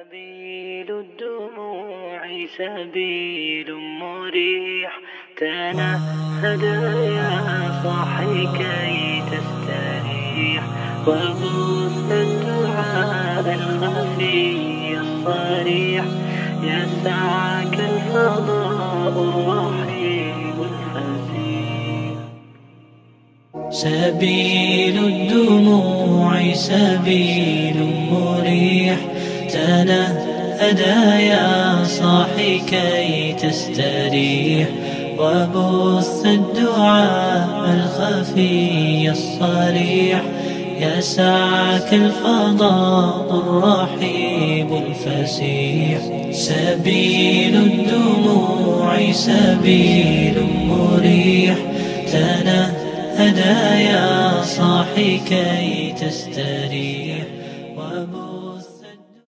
سبيل الدموع سبيل مريح. تنهد يا صاحي كي تستريح. وبث الدعاء الخفي الصريح. يسعك الفضاء الرحيم الفسيح سبيل الدموع سبيل مريح. تنهدى يا صاحي كي تستريح وبث الدعاء الخفي الصريح يسعك الفضاء الرحيب الفسيح سبيل الدموع سبيل مريح تنهدى يا صاحي كي تستريح وبث